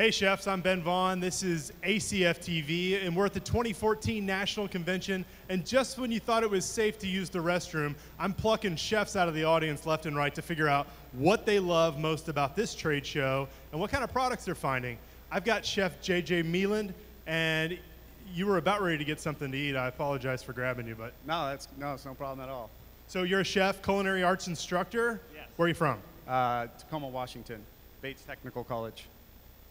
Hey, chefs, I'm Ben Vaughn. This is ACF TV, and we're at the 2014 National Convention. And just when you thought it was safe to use the restroom, I'm plucking chefs out of the audience left and right to figure out what they love most about this trade show and what kind of products they're finding. I've got Chef JJ Meeland, and you were about ready to get something to eat. I apologize for grabbing you, but. No, that's no, it's no problem at all. So you're a chef, culinary arts instructor? Yes. Where are you from? Uh, Tacoma, Washington, Bates Technical College.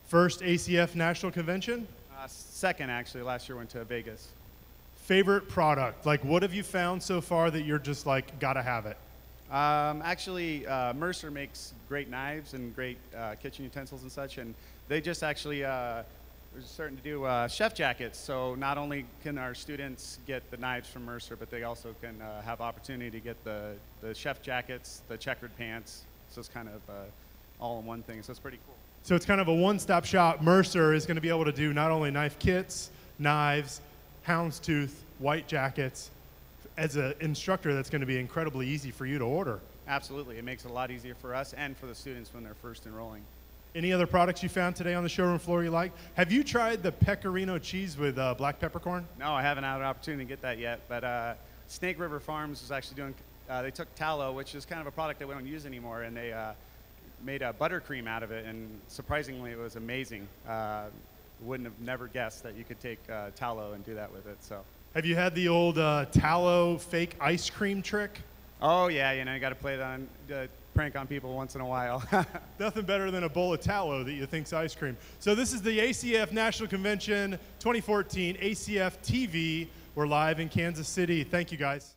First ACF National Convention? Uh, second, actually, last year went to Vegas. Favorite product? Like, what have you found so far that you're just like, gotta have it? Um, actually, uh, Mercer makes great knives and great uh, kitchen utensils and such, and they just actually uh, we're starting to do uh, chef jackets. So not only can our students get the knives from Mercer, but they also can uh, have opportunity to get the, the chef jackets, the checkered pants. So it's kind of uh, all in one thing. So it's pretty cool. So it's kind of a one-stop shop. Mercer is going to be able to do not only knife kits, knives, houndstooth, white jackets. As an instructor, that's going to be incredibly easy for you to order. Absolutely, it makes it a lot easier for us and for the students when they're first enrolling. Any other products you found today on the showroom floor you like? Have you tried the pecorino cheese with uh, black peppercorn? No, I haven't had an opportunity to get that yet, but uh, Snake River Farms is actually doing, uh, they took tallow, which is kind of a product that we don't use anymore, and they uh, made a buttercream out of it, and surprisingly, it was amazing. Uh, wouldn't have never guessed that you could take uh, tallow and do that with it. So. Have you had the old uh, tallow fake ice cream trick? Oh yeah, you know you got to play that on, uh, prank on people once in a while. Nothing better than a bowl of tallow that you think's ice cream. So this is the ACF National Convention 2014 ACF TV. We're live in Kansas City. Thank you guys.